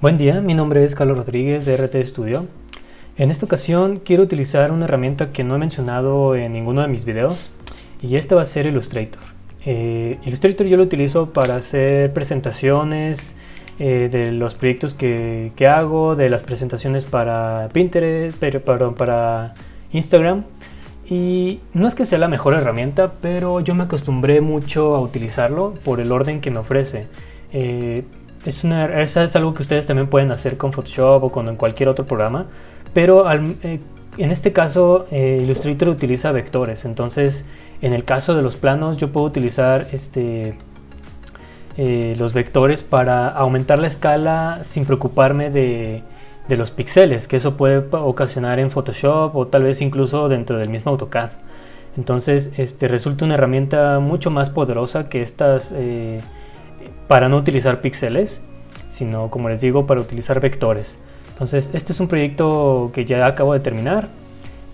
Buen día, mi nombre es Carlos Rodríguez de RT Studio. En esta ocasión quiero utilizar una herramienta que no he mencionado en ninguno de mis videos y esta va a ser Illustrator. Eh, Illustrator yo lo utilizo para hacer presentaciones eh, de los proyectos que, hago, de las presentaciones para Pinterest, pero, para, para Instagram. Y no es que sea la mejor herramienta, pero yo me acostumbré mucho a utilizarlo por el orden que me ofrece. Eh, es, una, es, algo que ustedes también pueden hacer con Photoshop o con cualquier otro programa, pero eh, en este caso eh, Illustrator utiliza vectores, entonces en el caso de los planos yo puedo utilizar este, eh, los vectores para aumentar la escala sin preocuparme de, de los píxeles, que eso puede ocasionar en Photoshop o tal vez incluso dentro del mismo AutoCAD. Entonces este, resulta una herramienta mucho más poderosa que estas para no utilizar píxeles, sino como les digo, para utilizar vectores. Entonces, este es un proyecto que ya acabo de terminar.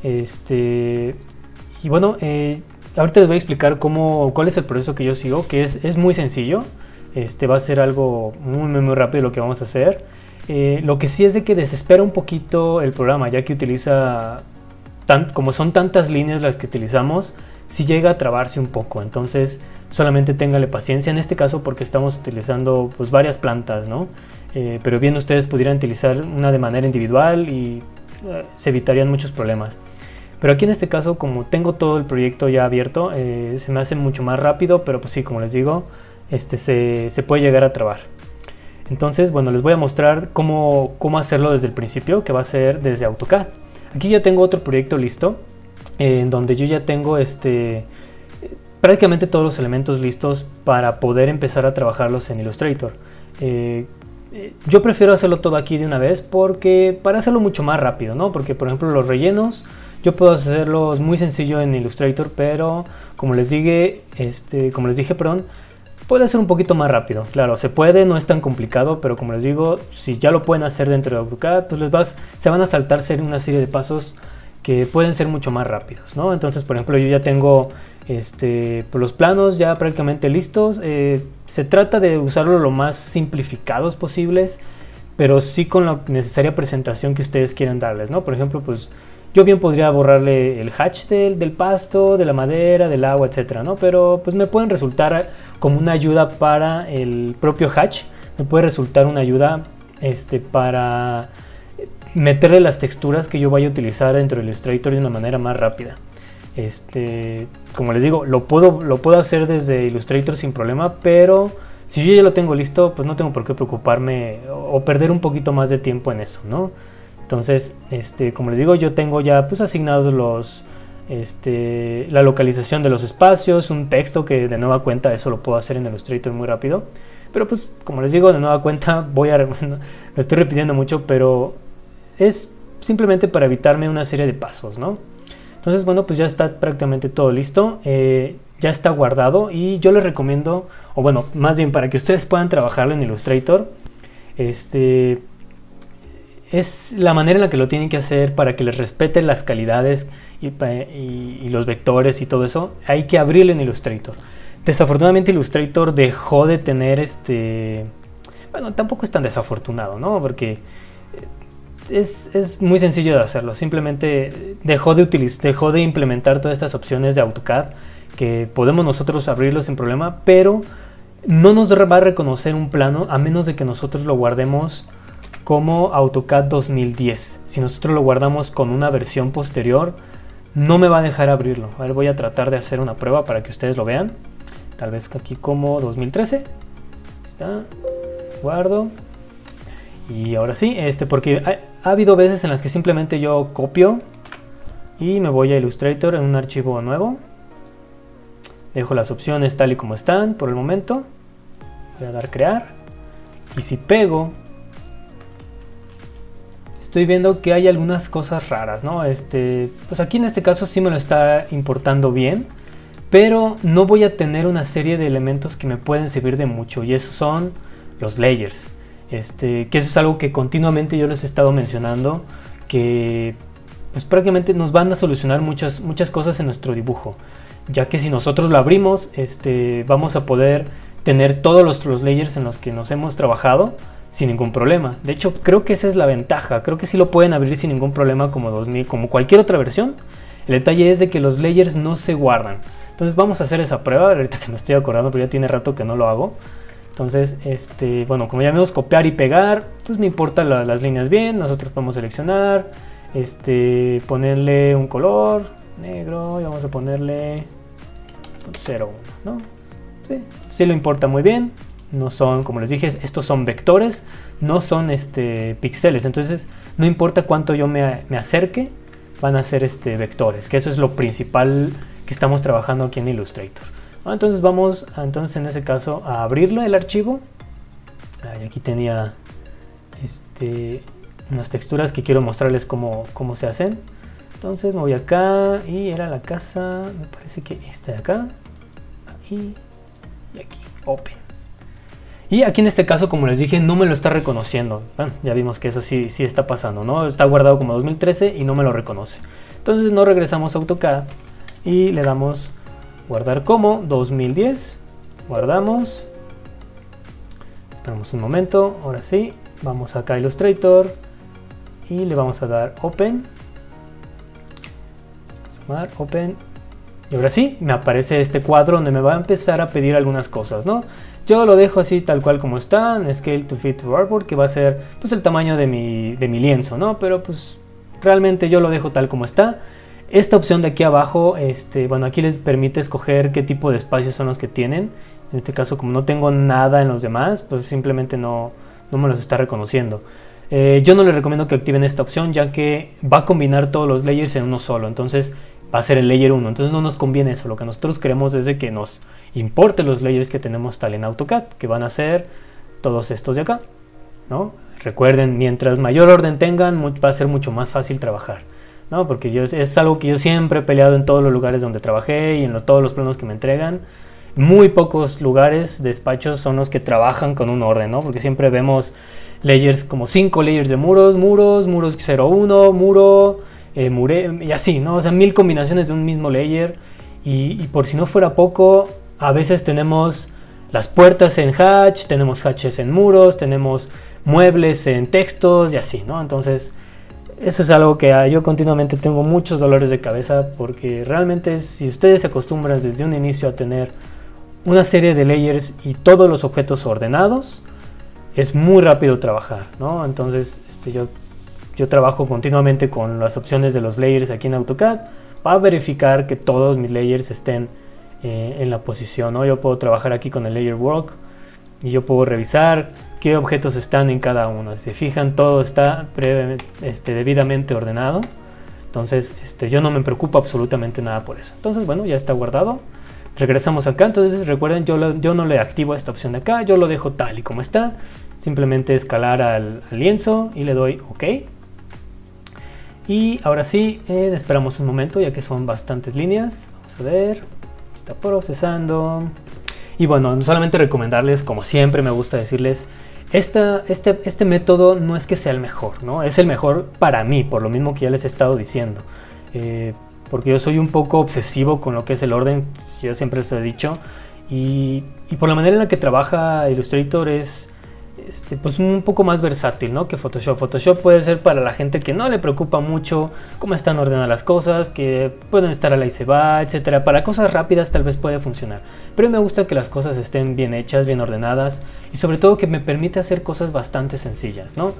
Este, y bueno, eh, ahorita les voy a explicar cómo, cuál es el proceso que yo sigo, que es, es muy sencillo. Este va a ser algo muy, muy, rápido lo que vamos a hacer. Eh, lo que sí es de que desespera un poquito el programa, ya que utiliza, tan, como son tantas líneas las que utilizamos, si llega a trabarse un poco. Entonces, solamente téngale paciencia en este caso porque estamos utilizando pues varias plantas, ¿no? Eh, pero bien ustedes pudieran utilizar una de manera individual y eh, se evitarían muchos problemas. Pero aquí en este caso, como tengo todo el proyecto ya abierto, eh, se me hace mucho más rápido, pero pues sí, como les digo, este se, se, puede llegar a trabar. Entonces, bueno, les voy a mostrar cómo, cómo hacerlo desde el principio, que va a ser desde AutoCAD. Aquí ya tengo otro proyecto listo, en donde yo ya tengo este prácticamente todos los elementos listos para poder empezar a trabajarlos en Illustrator. Eh, eh, yo prefiero hacerlo todo aquí de una vez porque para hacerlo mucho más rápido, ¿no? Porque por ejemplo los rellenos yo puedo hacerlos muy sencillo en Illustrator, pero como les dije, este, como les dije, perdón, puede ser un poquito más rápido. Claro, se puede, no es tan complicado, pero como les digo, si ya lo pueden hacer dentro de AutoCAD, pues les vas, se van a saltar una serie de pasos que pueden ser mucho más rápidos, ¿no? Entonces, por ejemplo, yo ya tengo este, pues los planos ya prácticamente listos. Eh, se trata de usarlo lo más simplificados posibles, pero sí con la necesaria presentación que ustedes quieran darles, ¿no? Por ejemplo, pues yo bien podría borrarle el hatch del, pasto, de la madera, del agua, etcétera, ¿no? Pero pues me pueden resultar como una ayuda para el propio hatch, me puede resultar una ayuda este, para meterle las texturas que yo vaya a utilizar dentro del Illustrator de una manera más rápida. Este, como les digo, lo puedo, hacer desde Illustrator sin problema, pero si yo ya lo tengo listo, pues no tengo por qué preocuparme o, perder un poquito más de tiempo en eso, ¿no? Entonces, este, como les digo, yo tengo ya pues asignados los, este, la localización de los espacios, un texto que de nueva cuenta eso lo puedo hacer en Illustrator muy rápido. Pero pues como les digo, de nueva cuenta voy a... estoy repitiendo mucho, pero es simplemente para evitarme una serie de pasos, ¿no? Entonces, bueno, pues ya está prácticamente todo listo. Eh, ya está guardado y yo les recomiendo, o bueno, más bien para que ustedes puedan trabajarlo en Illustrator, este es la manera en la que lo tienen que hacer para que les respete las calidades y, y, los vectores y todo eso. Hay que abrirlo en Illustrator. Desafortunadamente Illustrator dejó de tener este... Bueno, tampoco es tan desafortunado, ¿no? Porque es, muy sencillo de hacerlo. Simplemente dejó de, dejó de implementar todas estas opciones de AutoCAD que podemos nosotros abrirlo sin problema, pero no nos va a reconocer un plano a menos de que nosotros lo guardemos como AutoCAD 2010. Si nosotros lo guardamos con una versión posterior, no me va a dejar abrirlo. A ver, voy a tratar de hacer una prueba para que ustedes lo vean. Tal vez aquí como 2013. Está. Guardo. Y ahora sí, este, porque ha, habido veces en las que simplemente yo copio y me voy a Illustrator en un archivo nuevo. Dejo las opciones tal y como están por el momento. Voy a dar crear. Y si pego, estoy viendo que hay algunas cosas raras, ¿no? Este, pues aquí en este caso sí me lo está importando bien, pero no voy a tener una serie de elementos que me pueden servir de mucho y esos son los layers. Este, que eso es algo que continuamente yo les he estado mencionando, que pues prácticamente nos van a solucionar muchas, muchas cosas en nuestro dibujo, ya que si nosotros lo abrimos, este, vamos a poder tener todos los, layers en los que nos hemos trabajado sin ningún problema. De hecho, creo que esa es la ventaja. Creo que sí lo pueden abrir sin ningún problema como 2000, como cualquier otra versión. El detalle es de que los layers no se guardan. Entonces vamos a hacer esa prueba. Ahorita que me estoy acordando, pero ya tiene rato que no lo hago. Entonces, este, bueno, como ya vemos copiar y pegar, pues me importa las líneas bien. Nosotros podemos seleccionar, este, ponerle un color negro y vamos a ponerle 0, ¿no? Sí, sí lo importa muy bien no son, como les dije, estos son vectores, no son este, píxeles. Entonces, no importa cuánto yo me, acerque, van a ser este, vectores, que eso es lo principal que estamos trabajando aquí en Illustrator. Entonces vamos, entonces en ese caso, a abrirlo el archivo. aquí tenía este, unas texturas que quiero mostrarles cómo, cómo se hacen. Entonces me voy acá y era la casa, me parece que esta de acá. y aquí, open. Y aquí en este caso, como les dije, no me lo está reconociendo. Bueno, ya vimos que eso sí, sí está pasando, ¿no? Está guardado como 2013 y no me lo reconoce. Entonces no regresamos a AutoCAD y le damos guardar como 2010. Guardamos. Esperamos un momento. Ahora sí. Vamos acá a Illustrator y le vamos a dar Open. Open. Y ahora sí, me aparece este cuadro donde me va a empezar a pedir algunas cosas, ¿no? Yo lo dejo así tal cual como está, en Scale to Fit to Artboard, que va a ser pues el tamaño de mi, de mi lienzo, ¿no? Pero pues realmente yo lo dejo tal como está. Esta opción de aquí abajo, este, bueno, aquí les permite escoger qué tipo de espacios son los que tienen. En este caso, como no tengo nada en los demás, pues simplemente no, no me los está reconociendo. Eh, yo no les recomiendo que activen esta opción ya que va a combinar todos los layers en uno solo. Entonces va a ser el layer 1. Entonces no nos conviene eso. Lo que nosotros queremos es que nos importe los layers que tenemos tal en AutoCAD, que van a ser todos estos de acá. ¿no? Recuerden, mientras mayor orden tengan, va a ser mucho más fácil trabajar. ¿No? Porque yo, es algo que yo siempre he peleado en todos los lugares donde trabajé y en todos los planos que me entregan. Muy pocos lugares, despachos, son los que trabajan con un orden, ¿no? Porque siempre vemos layers como 5 layers de muros, muros, muros 01, muro, eh, mure, y así, ¿no? O sea, mil combinaciones de un mismo layer. Y, y, por si no fuera poco, a veces tenemos las puertas en hatch, tenemos hatches en muros, tenemos muebles en textos y así, ¿no? Entonces, eso es algo que yo continuamente tengo muchos dolores de cabeza porque realmente si ustedes se acostumbran desde un inicio a tener una serie de layers y todos los objetos ordenados, es muy rápido trabajar, ¿no? Entonces, este, yo, yo trabajo continuamente con las opciones de los layers aquí en AutoCAD para verificar que todos mis layers estén eh, en la posición. ¿no? Yo puedo trabajar aquí con el layer work y yo puedo revisar qué objetos están en cada uno. Si se fijan, todo está este, debidamente ordenado. Entonces, este, yo no me preocupo absolutamente nada por eso. Entonces, bueno, ya está guardado. Regresamos acá. Entonces, recuerden, yo, yo no le activo esta opción de acá. Yo lo dejo tal y como está. Simplemente escalar al, lienzo y le doy OK. Y ahora sí, eh, esperamos un momento ya que son bastantes líneas. Vamos a ver está procesando. Y bueno, solamente recomendarles, como siempre me gusta decirles, esta, este, este método no es que sea el mejor, ¿no? Es el mejor para mí, por lo mismo que ya les he estado diciendo. Eh, porque yo soy un poco obsesivo con lo que es el orden, yo siempre les he dicho. Y, y por la manera en la que trabaja Illustrator es este, pues un poco más versátil ¿no? que Photoshop. Photoshop puede ser para la gente que no le preocupa mucho cómo están ordenadas las cosas, que pueden estar a la y se va, etc. Para cosas rápidas tal vez puede funcionar. Pero me gusta que las cosas estén bien hechas, bien ordenadas y sobre todo que me permite hacer cosas bastante sencillas. ¿no?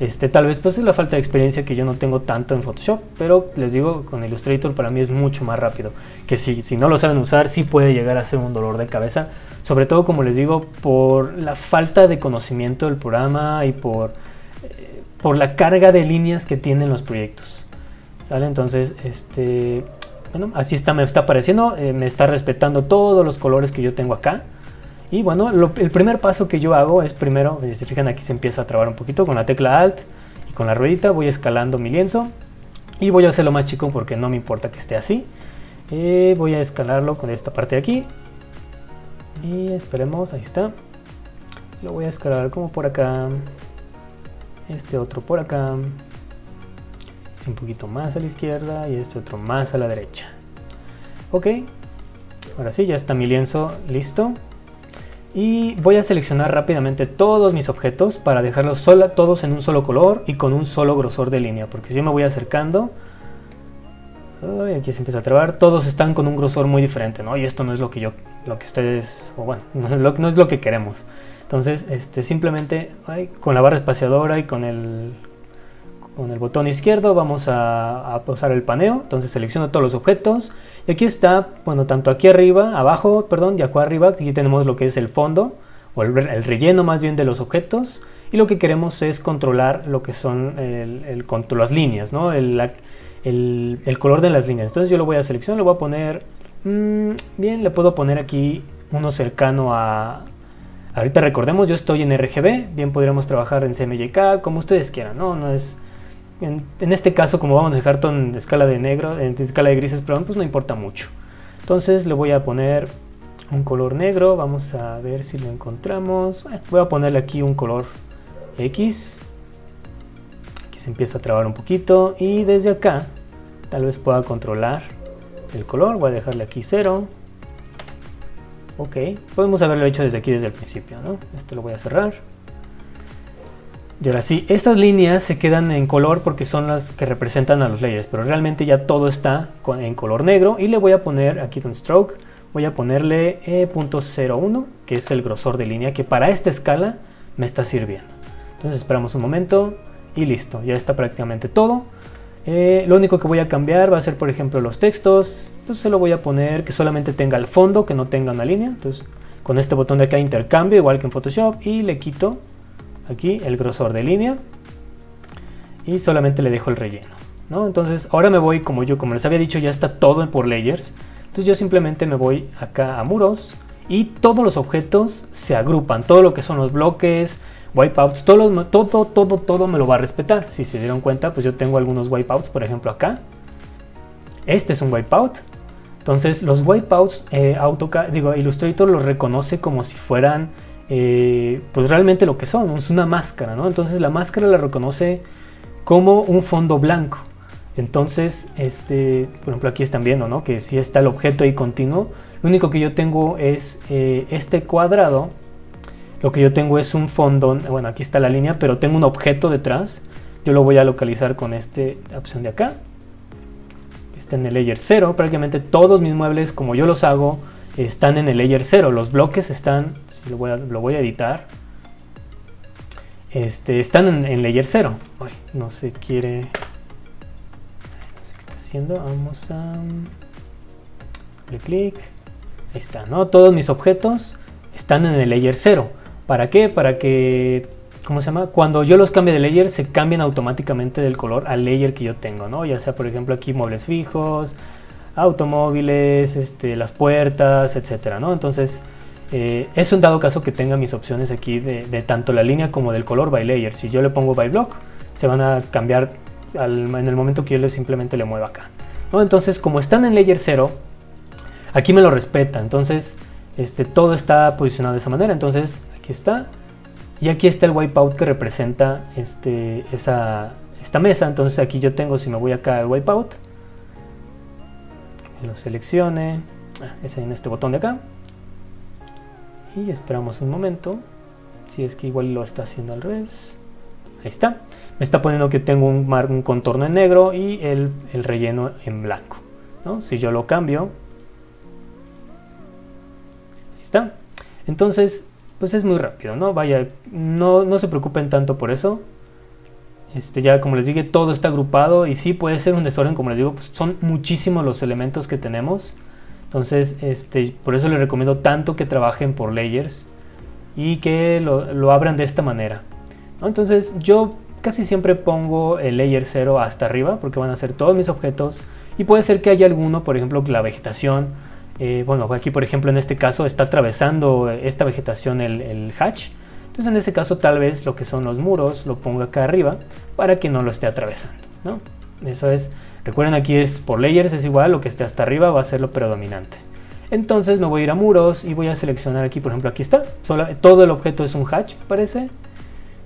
Este, tal vez pues es la falta de experiencia que yo no tengo tanto en Photoshop, pero les digo, con Illustrator para mí es mucho más rápido. Que si, si no lo saben usar, sí puede llegar a ser un dolor de cabeza. Sobre todo, como les digo, por la falta de conocimiento del programa y por, eh, por la carga de líneas que tienen los proyectos. ¿Sale? Entonces, este, bueno, así está, me está apareciendo, eh, me está respetando todos los colores que yo tengo acá. Y bueno, el primer paso que yo hago es primero, si se fijan aquí se empieza a trabar un poquito con la tecla Alt y con la ruedita voy escalando mi lienzo y voy a hacerlo más chico porque no me importa que esté así. Eh, voy a escalarlo con esta parte de aquí y esperemos, ahí está. Lo voy a escalar como por acá. Este otro por acá. Este un poquito más a la izquierda y este otro más a la derecha. Ok, ahora sí, ya está mi lienzo listo. Y voy a seleccionar rápidamente todos mis objetos para dejarlos todos en un solo color y con un solo grosor de línea. Porque si yo me voy acercando, aquí se empieza a trabar, todos están con un grosor muy diferente, ¿no? Y esto no es lo que yo, lo que ustedes, o bueno, no es lo, no es lo que queremos. Entonces, este, simplemente con la barra espaciadora y con el, con el botón izquierdo vamos a, a usar el paneo. Entonces selecciono todos los objetos. Y aquí está, bueno, tanto aquí arriba, abajo, perdón, y acá arriba, aquí tenemos lo que es el fondo, o el, relleno más bien de los objetos. Y lo que queremos es controlar lo que son las líneas, ¿no? El, el, color de las líneas. Entonces yo lo voy a seleccionar, lo voy a poner, mm, bien, le puedo poner aquí uno cercano a, Ahorita recordemos, yo estoy en RGB, bien podríamos trabajar en CMYK, como ustedes quieran, ¿no? No es... En, este caso, como vamos a dejar todo en escala de negro, en escala de grises, perdón, pues no importa mucho. Entonces le voy a poner un color negro, vamos a ver si lo encontramos. voy a ponerle aquí un color X. Aquí se empieza a trabar un poquito y desde acá tal vez pueda controlar el color. Voy a dejarle aquí 0. Ok, podemos haberlo hecho desde aquí, desde el principio, ¿no? Esto lo voy a cerrar. Y ahora sí, estas líneas se quedan en color porque son las que representan a los layers, pero realmente ya todo está en color negro y le voy a poner aquí un stroke, voy a ponerle .01, que es el grosor de línea que para esta escala me está sirviendo. Entonces esperamos un momento y listo, ya está prácticamente todo. Eh, lo único que voy a cambiar va a ser por ejemplo los textos, pues se lo voy a poner que solamente tenga el fondo, que no tenga una línea. Entonces con este botón de acá intercambio, igual que en Photoshop, y le quito aquí el grosor de línea y solamente le dejo el relleno. ¿no? Entonces ahora me voy, como yo como les había dicho, ya está todo por layers. Entonces yo simplemente me voy acá a muros y todos los objetos se agrupan, todo lo que son los bloques, wipeouts, todo, todo, todo, todo me lo va a respetar. Si se dieron cuenta, pues yo tengo algunos wipeouts, por ejemplo acá. Este es un wipeout, entonces los wipeouts, eh, AutoCAD, digo, Illustrator los reconoce como si fueran eh, pues realmente lo que son, es una máscara, ¿no? Entonces la máscara la reconoce como un fondo blanco. Entonces, este, por ejemplo, aquí están viendo, ¿no? Que si está el objeto ahí continuo, lo único que yo tengo es eh, este cuadrado. Lo que yo tengo es un fondo, bueno, aquí está la línea, pero tengo un objeto detrás. Yo lo voy a localizar con esta opción de acá está en el layer 0. Prácticamente todos mis muebles, como yo los hago, están en el layer 0. Los bloques están, lo voy a, lo voy a editar, este, están en, layer 0. no se quiere... No sé qué está haciendo. Vamos a... Doble clic. Ahí está, ¿no? Todos mis objetos están en el layer 0. ¿Para qué? Para que ¿cómo se llama? Cuando yo los cambio de layer, se cambian automáticamente del color al layer que yo tengo, ¿no? Ya sea, por ejemplo, aquí muebles fijos, automóviles, este, las puertas, etcétera, ¿no? Entonces, eh, es un dado caso que tenga mis opciones aquí de, tanto la línea como del color by layer. Si yo le pongo by block, se van a cambiar en el momento que yo le simplemente le mueva acá. ¿no? Entonces, como están en layer 0, aquí me lo respeta. Entonces, este, todo está posicionado de esa manera. Entonces, aquí está. Y aquí está el wipeout que representa este, esa, esta mesa. Entonces aquí yo tengo, si me voy acá al wipeout, lo seleccione, ah, es en este botón de acá. Y esperamos un momento, si es que igual lo está haciendo al revés. Ahí está. Me está poniendo que tengo un, un contorno en negro y el, el relleno en blanco. ¿no? Si yo lo cambio, ahí está. Entonces, pues es muy rápido, ¿no? Vaya, no, no se preocupen tanto por eso. Este, ya como les dije, todo está agrupado y sí puede ser un desorden, como les digo, pues son muchísimos los elementos que tenemos. Entonces, este, por eso les recomiendo tanto que trabajen por layers y que lo, abran de esta manera. Entonces, yo casi siempre pongo el layer 0 hasta arriba porque van a ser todos mis objetos y puede ser que haya alguno, por ejemplo, la vegetación eh, bueno, aquí por ejemplo en este caso está atravesando esta vegetación el, hatch. Entonces en ese caso tal vez lo que son los muros lo pongo acá arriba para que no lo esté atravesando. ¿no? Eso es, recuerden aquí es por layers, es igual, lo que esté hasta arriba va a ser lo predominante. Entonces me voy a ir a muros y voy a seleccionar aquí, por ejemplo aquí está, todo el objeto es un hatch parece.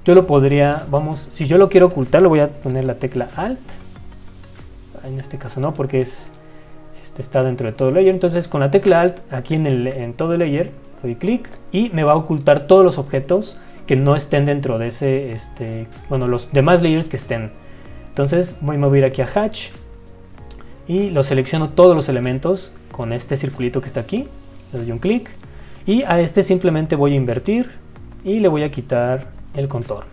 Yo lo podría, vamos, si yo lo quiero ocultar, lo voy a poner la tecla Alt. En este caso no, porque es este está dentro de todo el layer. Entonces con la tecla Alt aquí en, en todo el layer doy clic y me va a ocultar todos los objetos que no estén dentro de ese, este, bueno, los demás layers que estén. Entonces voy a mover aquí a Hatch y lo selecciono todos los elementos con este circulito que está aquí. Le doy un clic y a este simplemente voy a invertir y le voy a quitar el contorno.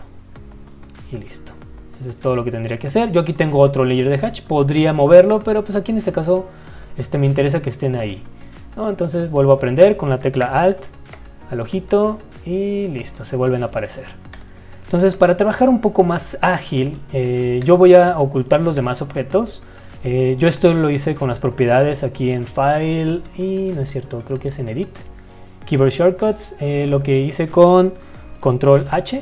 Y listo. Eso es todo lo que tendría que hacer. Yo aquí tengo otro layer de hatch, podría moverlo, pero pues aquí en este caso este, me interesa que estén ahí. Entonces vuelvo a prender con la tecla Alt al ojito y listo, se vuelven a aparecer. Entonces para trabajar un poco más ágil, eh, yo voy a ocultar los demás objetos. Eh, yo esto lo hice con las propiedades aquí en File y no es cierto, creo que es en Edit. Keyboard Shortcuts, eh, lo que hice con Control H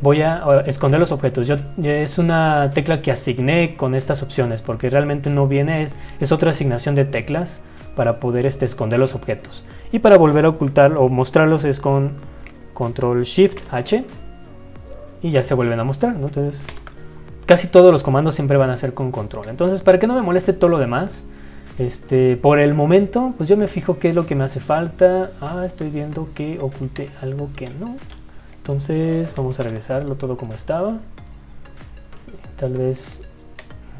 voy a esconder los objetos. Yo, es una tecla que asigné con estas opciones porque realmente no viene, es, es otra asignación de teclas para poder este, esconder los objetos. Y para volver a ocultar o mostrarlos es con control shift H y ya se vuelven a mostrar. Entonces casi todos los comandos siempre van a ser con control. Entonces para que no me moleste todo lo demás, este, por el momento pues yo me fijo qué es lo que me hace falta. Ah, estoy viendo que oculté algo que no. Entonces vamos a regresarlo todo como estaba. Tal vez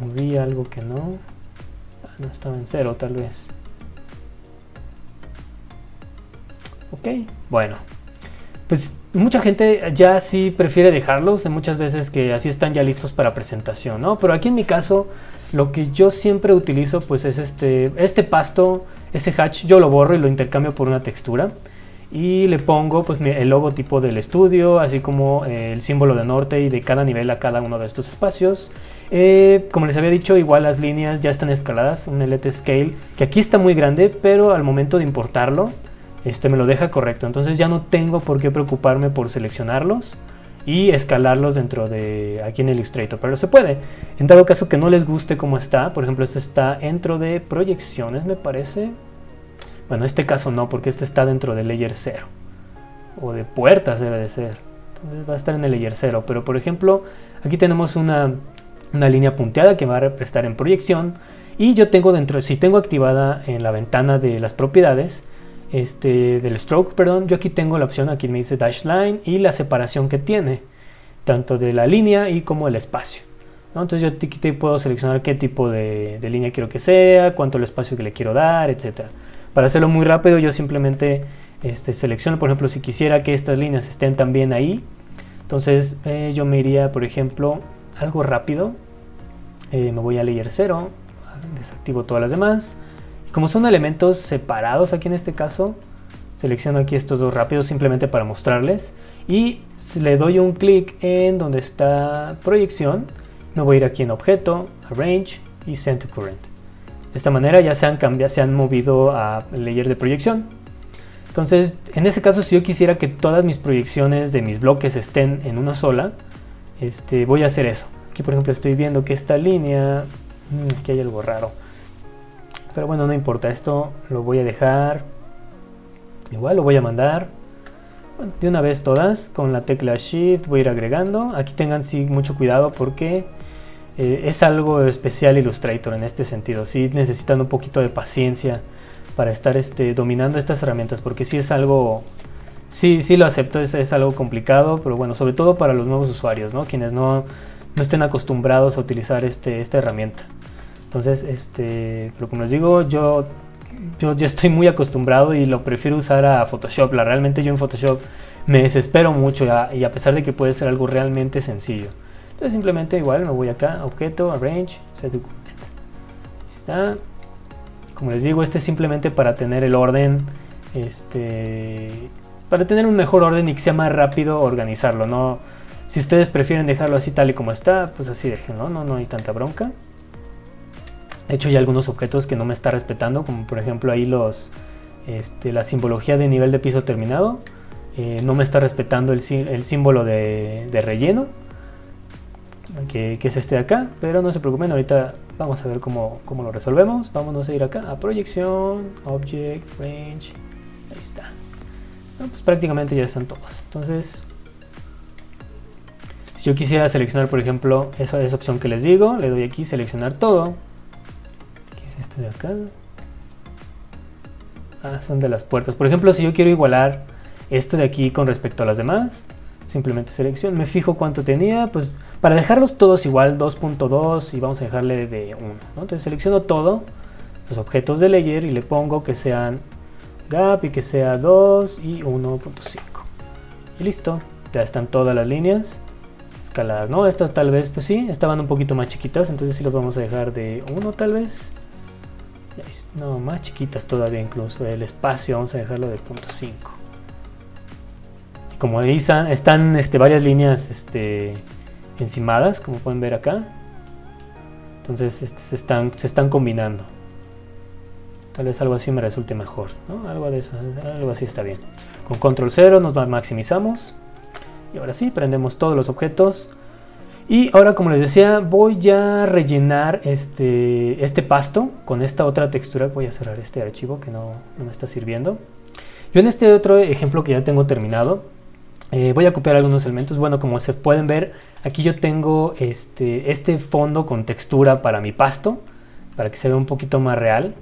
moví algo que no. Ah, no estaba en cero tal vez. Ok, bueno. Pues mucha gente ya sí prefiere dejarlos, de muchas veces que así están ya listos para presentación, ¿no? Pero aquí en mi caso, lo que yo siempre utilizo pues es este, este pasto, ese hatch, yo lo borro y lo intercambio por una textura y le pongo pues el logotipo del estudio, así como eh, el símbolo de norte y de cada nivel a cada uno de estos espacios. Eh, como les había dicho, igual las líneas ya están escaladas, un LT Scale, que aquí está muy grande, pero al momento de importarlo, este me lo deja correcto. Entonces ya no tengo por qué preocuparme por seleccionarlos y escalarlos dentro de aquí en Illustrator, pero se puede. En dado caso que no les guste cómo está, por ejemplo, este está dentro de proyecciones, me parece. Bueno, en este caso no, porque este está dentro del layer 0. O de puertas debe de ser. Entonces va a estar en el layer 0. Pero por ejemplo, aquí tenemos una, línea punteada que va a estar en proyección. Y yo tengo dentro, si tengo activada en la ventana de las propiedades, este, del stroke, perdón, yo aquí tengo la opción, aquí me dice dash line y la separación que tiene, tanto de la línea y como el espacio. Entonces yo aquí puedo seleccionar qué tipo de, de, línea quiero que sea, cuánto el espacio que le quiero dar, etcétera. Para hacerlo muy rápido yo simplemente este, selecciono, por ejemplo, si quisiera que estas líneas estén también ahí, entonces eh, yo me iría, por ejemplo, algo rápido, eh, me voy a layer 0, desactivo todas las demás, como son elementos separados aquí en este caso, selecciono aquí estos dos rápidos simplemente para mostrarles, y le doy un clic en donde está proyección, me voy a ir aquí en objeto, arrange y send current. De esta manera ya se han cambiado, se han movido a layer de proyección. Entonces, en ese caso, si yo quisiera que todas mis proyecciones de mis bloques estén en una sola, este, voy a hacer eso. Aquí, por ejemplo, estoy viendo que esta línea, mm, aquí hay algo raro. Pero bueno, no importa, esto lo voy a dejar. Igual lo voy a mandar. de una vez todas, con la tecla Shift voy a ir agregando. Aquí tengan mucho cuidado porque eh, es algo especial Illustrator en este sentido. Sí necesitan un poquito de paciencia para estar este, dominando estas herramientas, porque sí es algo, sí, sí lo acepto, es, es, algo complicado, pero bueno, sobre todo para los nuevos usuarios, ¿no? quienes no, no estén acostumbrados a utilizar este, esta herramienta. Entonces, este, pero como les digo, yo, yo estoy muy acostumbrado y lo prefiero usar a Photoshop. La, realmente yo en Photoshop me desespero mucho y a pesar de que puede ser algo realmente sencillo. Entonces simplemente igual me voy acá, objeto, arrange, set document. Está. Como les digo, este es simplemente para tener el orden, este, para tener un mejor orden y que sea más rápido organizarlo. No, si ustedes prefieren dejarlo así tal y como está, pues así déjenlo, no, no hay tanta bronca. De hecho, hay algunos objetos que no me está respetando, como por ejemplo ahí los, este, la simbología de nivel de piso terminado. Eh, no me está respetando el, el símbolo de, relleno que, es este de acá, pero no se preocupen, ahorita vamos a ver cómo, lo resolvemos. Vámonos a ir acá a proyección, object, range, ahí está. pues prácticamente ya están todas. Entonces, si yo quisiera seleccionar, por ejemplo, esa, esa opción que les digo, le doy aquí seleccionar todo. ¿Qué es esto de acá? Ah, son de las puertas. Por ejemplo, si yo quiero igualar esto de aquí con respecto a las demás, simplemente selecciono, me fijo cuánto tenía, pues para dejarlos todos igual 2.2 y vamos a dejarle de 1. Entonces selecciono todo, los objetos de layer y le pongo que sean gap y que sea 2 y 1.5. Y listo, ya están todas las líneas escaladas, ¿no? Estas tal vez, pues sí, estaban un poquito más chiquitas, entonces sí los vamos a dejar de 1 tal vez. No, más chiquitas todavía incluso. El espacio vamos a dejarlo de 0.5. Como dicen, están este, varias líneas este, encimadas, como pueden ver acá. Entonces este, se, están, se están combinando. Tal vez algo así me resulte mejor. Algo, de eso, algo así está bien. Con control 0 nos maximizamos. Y ahora sí, prendemos todos los objetos. Y ahora, como les decía, voy a rellenar este, este pasto con esta otra textura. Voy a cerrar este archivo que no, me está sirviendo. Yo en este otro ejemplo que ya tengo terminado, eh, voy a copiar algunos elementos. Bueno, como se pueden ver, aquí yo tengo este, este fondo con textura para mi pasto, para que se vea un poquito más real.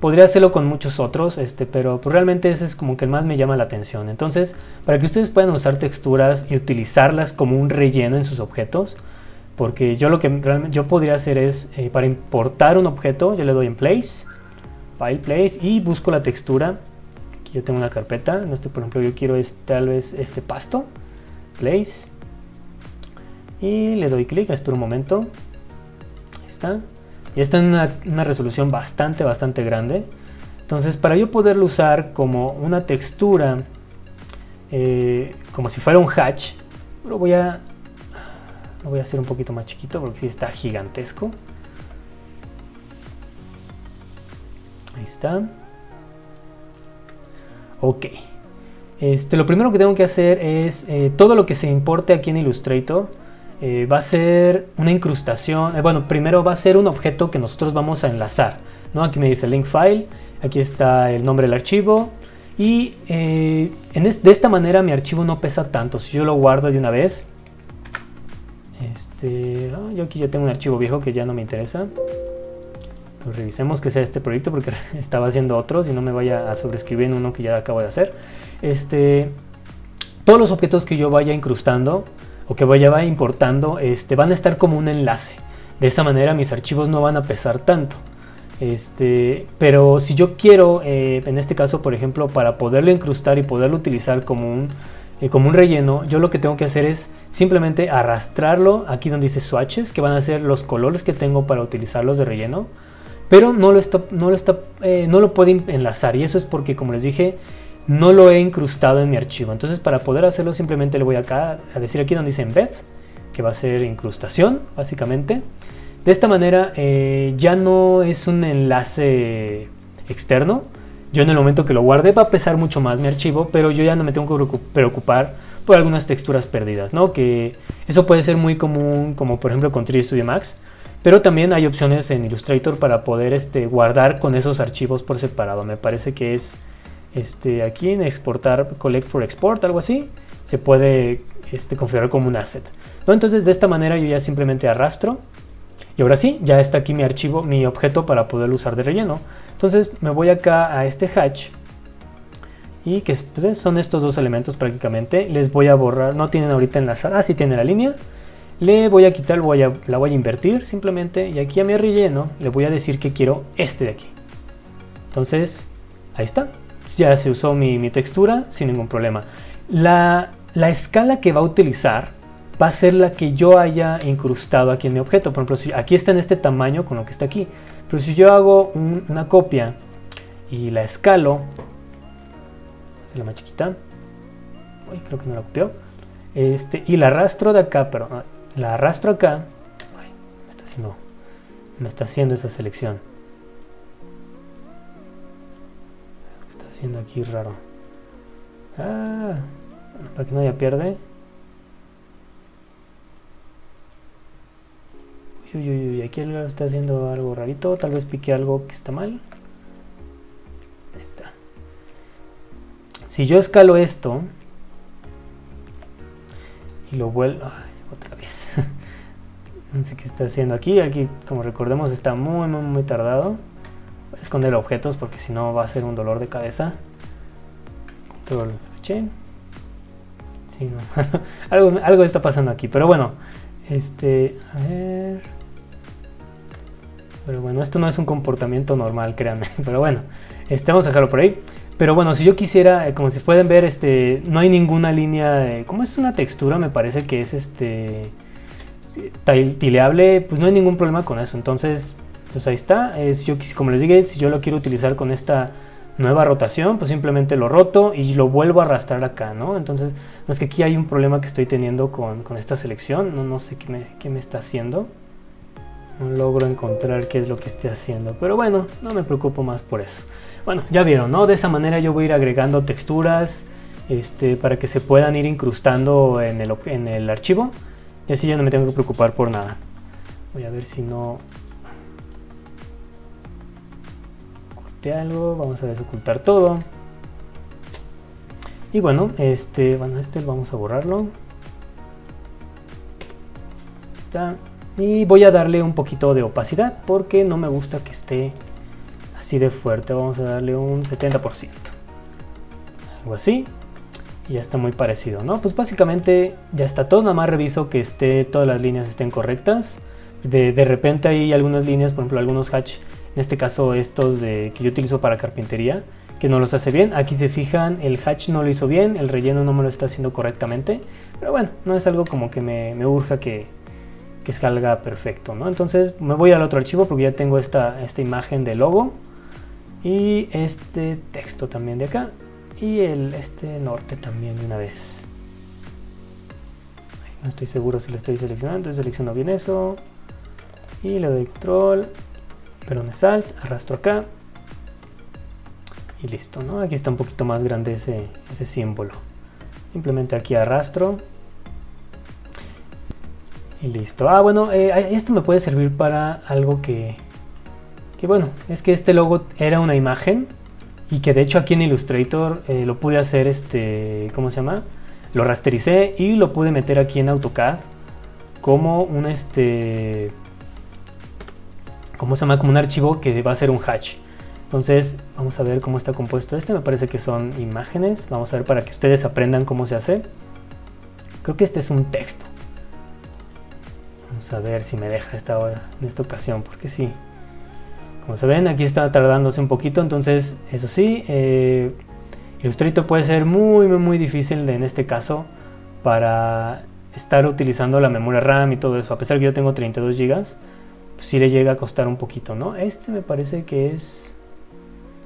Podría hacerlo con muchos otros, este, pero pues realmente ese es como que el más me llama la atención. Entonces, para que ustedes puedan usar texturas y utilizarlas como un relleno en sus objetos, porque yo lo que realmente yo podría hacer es, eh, para importar un objeto, yo le doy en Place, File Place y busco la textura. Aquí yo tengo una carpeta, en este por ejemplo yo quiero es, tal vez este pasto, Place, y le doy clic, espero un momento, ahí está. Y está en una, resolución bastante, bastante grande. Entonces, para yo poderlo usar como una textura, eh, como si fuera un hatch, lo voy a, lo voy a hacer un poquito más chiquito porque sí está gigantesco. Ahí está. Ok. Este, lo primero que tengo que hacer es eh, todo lo que se importe aquí en Illustrator eh, va a ser una incrustación, eh, bueno, primero va a ser un objeto que nosotros vamos a enlazar, ¿no? Aquí me dice link file, aquí está el nombre del archivo y de esta manera mi archivo no pesa tanto, si yo lo guardo de una vez, este, yo aquí ya tengo un archivo viejo que ya no me interesa, pues revisemos que sea este proyecto porque estaba haciendo otros y no me vaya a sobreescribir en uno que ya acabo de hacer, este, todos los objetos que yo vaya incrustando, o que vaya importando este, van a estar como un enlace. De esa manera mis archivos no van a pesar tanto. Pero si yo quiero, eh, en este caso, por ejemplo, para poderlo incrustar y poderlo utilizar como un, eh, como un relleno, yo lo que tengo que hacer es simplemente arrastrarlo aquí donde dice swatches, que van a ser los colores que tengo para utilizarlos de relleno. Pero no lo, está, eh, puede enlazar y eso es porque, como les dije, no lo he incrustado en mi archivo. Entonces para poder hacerlo simplemente le voy acá a decir aquí donde dice embed, que va a ser incrustación básicamente. De esta manera eh, ya no es un enlace externo. Yo en el momento que lo guarde va a pesar mucho más mi archivo, pero yo ya no me tengo que preocupar por algunas texturas perdidas, ¿no? Que eso puede ser muy común, como por ejemplo con 3 Studio Max, pero también hay opciones en Illustrator para poder este, guardar con esos archivos por separado. Me parece que es este, aquí en exportar, collect for export, algo así, se puede este, configurar como un asset. ¿no? Entonces de esta manera yo ya simplemente arrastro y ahora sí, ya está aquí mi archivo, mi objeto para poderlo usar de relleno. Entonces me voy acá a este hatch y que pues, son estos dos elementos prácticamente. Les voy a borrar, no tienen ahorita enlazada, ah sí tiene la línea. Le voy a quitar, voy a, la voy a invertir simplemente y aquí a mi relleno le voy a decir que quiero este de aquí. Entonces, ahí está ya se usó mi, textura sin ningún problema. La, escala que va a utilizar va a ser la que yo haya incrustado aquí en mi objeto. Por ejemplo, si aquí está en este tamaño con lo que está aquí. Pero si yo hago una copia y la escalo, la más chiquita, Uy, creo que no la copió, este, y la arrastro de acá, pero la arrastro acá, me, está haciendo, me está haciendo esa selección. haciendo aquí raro? Ah, para que no haya pierde. Uy, uy, uy, aquí está haciendo algo rarito. Tal vez pique algo que está mal. Está. Si yo escalo esto y lo vuelvo. otra vez. no sé qué está haciendo aquí. Aquí, como recordemos, está muy, muy, muy tardado. esconder objetos porque si no va a ser un dolor de cabeza. Control H. Sí, no. algo, algo está pasando aquí, pero bueno. Este, a ver. Pero bueno, esto no es un comportamiento normal, créanme. Pero bueno, este, vamos a dejarlo por ahí. Pero bueno, si yo quisiera, eh, como si pueden ver, este, no hay ninguna línea, como es una textura, me parece que es este tileable, pues no hay ningún problema con eso. Entonces, pues ahí está. Es, yo, como les dije, si yo lo quiero utilizar con esta nueva rotación, pues simplemente lo roto y lo vuelvo a arrastrar acá, ¿no? Entonces, no es que aquí hay un problema que estoy teniendo con, esta selección, no, no sé qué me, qué me está haciendo. No logro encontrar qué es lo que esté haciendo, pero bueno, no me preocupo más por eso. Bueno, ya vieron, ¿no? De esa manera yo voy a ir agregando texturas este, para que se puedan ir incrustando en el, en el archivo. Y así ya no me tengo que preocupar por nada. Voy a ver si no... Corte algo, vamos a desocultar todo. Y bueno, este, bueno, este vamos a borrarlo. Está. Y voy a darle un poquito de opacidad porque no me gusta que esté así de fuerte. Vamos a darle un 70%. Algo así. Y ya está muy parecido, ¿no? Pues básicamente ya está todo. Nada más reviso que esté, todas las líneas estén correctas. De, de repente hay algunas líneas, por ejemplo, algunos hatch. En este caso estos de, que yo utilizo para carpintería. Que no los hace bien. Aquí se fijan, el hatch no lo hizo bien. El relleno no me lo está haciendo correctamente. Pero bueno, no es algo como que me, me urja que, que salga perfecto, ¿no? Entonces me voy al otro archivo porque ya tengo esta, esta imagen de logo y este texto también de acá y el este norte también de una vez no estoy seguro si lo estoy seleccionando entonces selecciono bien eso y le doy control pero me salt arrastro acá y listo ¿no? aquí está un poquito más grande ese, ese símbolo simplemente aquí arrastro y listo ah bueno eh, esto me puede servir para algo que que bueno, es que este logo era una imagen y que de hecho aquí en Illustrator eh, lo pude hacer, este, ¿cómo se llama? Lo rastericé y lo pude meter aquí en AutoCAD como un, este, ¿cómo se llama? Como un archivo que va a ser un hatch. Entonces, vamos a ver cómo está compuesto este. Me parece que son imágenes. Vamos a ver para que ustedes aprendan cómo se hace. Creo que este es un texto. Vamos a ver si me deja esta hora, en esta ocasión, porque sí. Como se ven, aquí está tardándose un poquito, entonces eso sí, eh, Illustrator puede ser muy, muy, muy difícil en este caso para estar utilizando la memoria RAM y todo eso. A pesar que yo tengo 32 GB, pues sí le llega a costar un poquito, ¿no? Este me parece que es...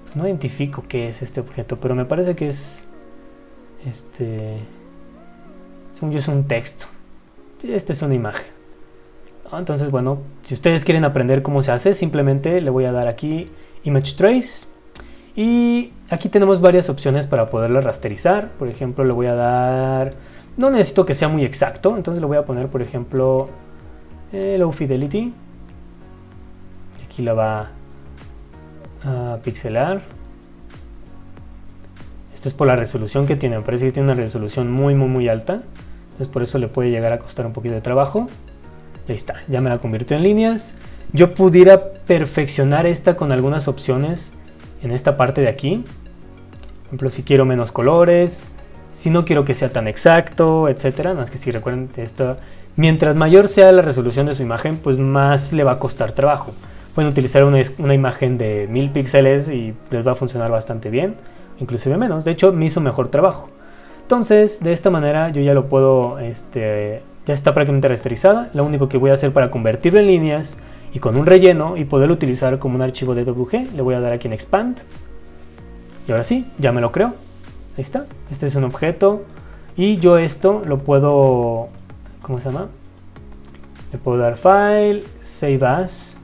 Pues no identifico qué es este objeto, pero me parece que es... Este... Según yo es un texto. Este es una imagen. Entonces, bueno, si ustedes quieren aprender cómo se hace, simplemente le voy a dar aquí Image Trace. Y aquí tenemos varias opciones para poderlo rasterizar. Por ejemplo, le voy a dar... No necesito que sea muy exacto, entonces le voy a poner, por ejemplo, Low Fidelity. Aquí la va a pixelar. Esto es por la resolución que tiene. Me parece que tiene una resolución muy, muy, muy alta. Entonces por eso le puede llegar a costar un poquito de trabajo. Ahí está, ya me la convirtió en líneas. Yo pudiera perfeccionar esta con algunas opciones en esta parte de aquí. Por ejemplo, si quiero menos colores, si no quiero que sea tan exacto, etcétera. Más que si recuerden esto, mientras mayor sea la resolución de su imagen, pues más le va a costar trabajo. Pueden utilizar una, una imagen de 1000 píxeles y les va a funcionar bastante bien, inclusive menos. De hecho, me hizo mejor trabajo. Entonces, de esta manera yo ya lo puedo este, ya está prácticamente rasterizada. Lo único que voy a hacer para convertirlo en líneas y con un relleno y poderlo utilizar como un archivo de WG, le voy a dar aquí en Expand. Y ahora sí, ya me lo creo. Ahí está. Este es un objeto. Y yo esto lo puedo... ¿Cómo se llama? Le puedo dar File, Save As.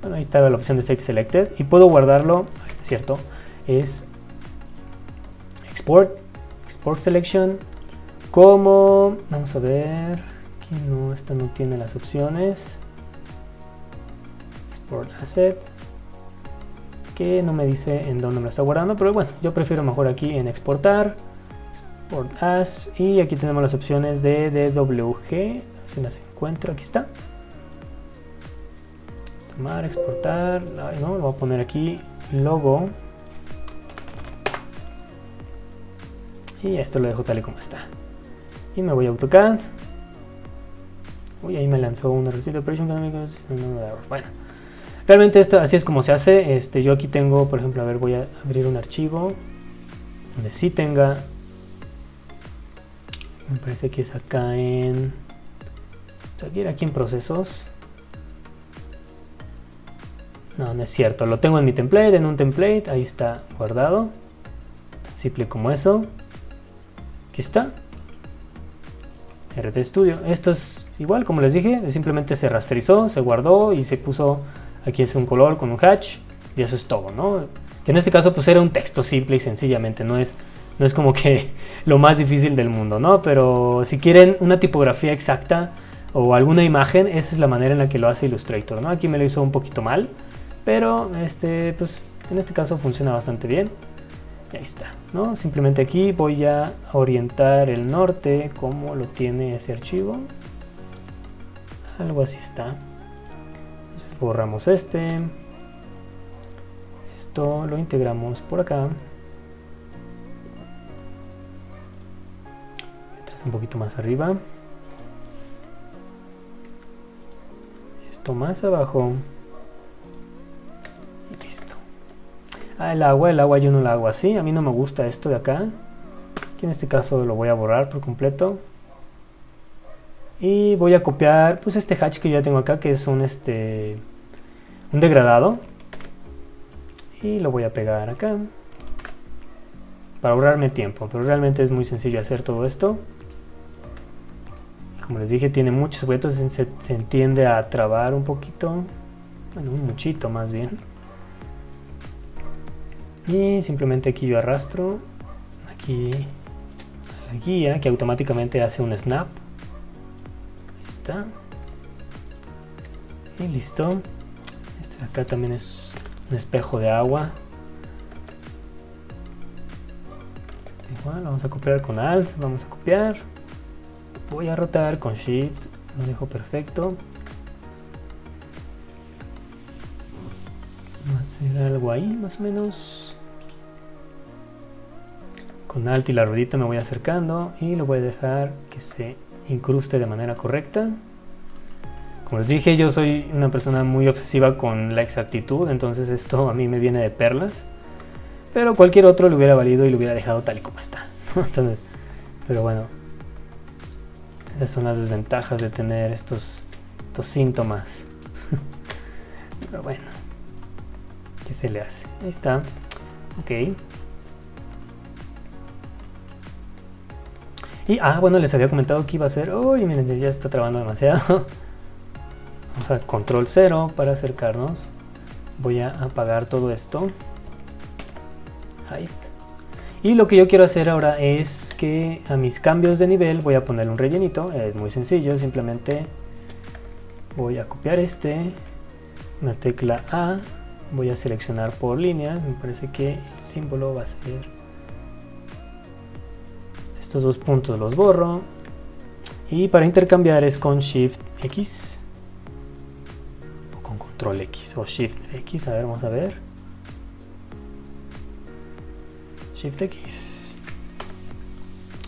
Bueno, ahí está la opción de Save Selected. Y puedo guardarlo, cierto, es Export, Export Selection como, vamos a ver, aquí no, esta no tiene las opciones. Export Asset, que no me dice en dónde me lo está guardando, pero bueno, yo prefiero mejor aquí en exportar, export as, y aquí tenemos las opciones de DWG, si las encuentro, aquí está. exportar, no, lo voy a poner aquí logo. Y esto lo dejo tal y como está. Y me voy a AutoCAD. Uy, ahí me lanzó una receta Operation Bueno, realmente esto así es como se hace. Este, yo aquí tengo, por ejemplo, a ver, voy a abrir un archivo donde sí tenga. Me parece que es acá en. Aquí en procesos. No, no es cierto. Lo tengo en mi template, en un template. Ahí está guardado. Simple como eso. Aquí está. RT Studio. Esto es igual, como les dije. Simplemente se rasterizó, se guardó y se puso... Aquí es un color con un hatch. Y eso es todo, ¿no? en este caso pues era un texto simple y sencillamente. No es, no es como que lo más difícil del mundo, ¿no? Pero si quieren una tipografía exacta o alguna imagen, esa es la manera en la que lo hace Illustrator, ¿no? Aquí me lo hizo un poquito mal. Pero este, pues, en este caso funciona bastante bien. Ahí está, ¿no? Simplemente aquí voy a orientar el norte como lo tiene ese archivo. Algo así está. Entonces borramos este. Esto lo integramos por acá. un poquito más arriba. Esto más abajo. Ah, el agua, el agua yo no la hago así. A mí no me gusta esto de acá. Aquí en este caso lo voy a borrar por completo. Y voy a copiar pues este hatch que yo ya tengo acá, que es un, este, un degradado. Y lo voy a pegar acá. Para ahorrarme tiempo. Pero realmente es muy sencillo hacer todo esto. Como les dije, tiene muchos objetos. Se, se entiende a trabar un poquito. Bueno, un muchito más bien y simplemente aquí yo arrastro aquí la guía que automáticamente hace un snap. Ahí está. Y listo. Este de acá también es un espejo de agua. Igual vamos a copiar con alt vamos a copiar. Voy a rotar con shift lo dejo perfecto. Vamos a hacer algo ahí más o menos con Alt y la ruedita me voy acercando y lo voy a dejar que se incruste de manera correcta. Como les dije, yo soy una persona muy obsesiva con la exactitud, entonces esto a mí me viene de perlas. Pero cualquier otro lo hubiera valido y lo hubiera dejado tal y como está. Entonces, pero bueno, esas son las desventajas de tener estos, estos síntomas. Pero bueno, ¿qué se le hace? Ahí está. Ok. Y, ah, bueno, les había comentado que iba a ser... Uy, miren, ya está trabando demasiado. Vamos a control 0 para acercarnos. Voy a apagar todo esto. Y lo que yo quiero hacer ahora es que a mis cambios de nivel voy a poner un rellenito. Es muy sencillo, simplemente voy a copiar este. Una tecla A. Voy a seleccionar por líneas. Me parece que el símbolo va a ser estos dos puntos los borro. Y para intercambiar es con Shift X. O con Control X o Shift X. A ver, vamos a ver. Shift X.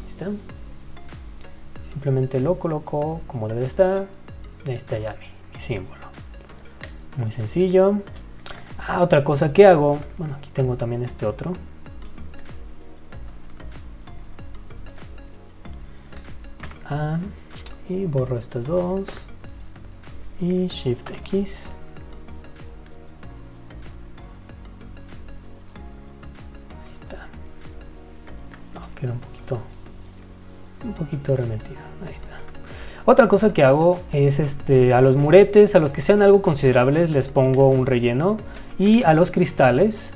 Ahí está. Simplemente lo coloco como debe estar. Ahí está ya mi, mi símbolo. Muy sencillo. Ah, otra cosa que hago. Bueno, aquí tengo también este otro. Y borro estas dos. Y Shift X. Ahí está. Queda un poquito un poquito remetido. Ahí está. Otra cosa que hago es este a los muretes a los que sean algo considerables les pongo un relleno. Y a los cristales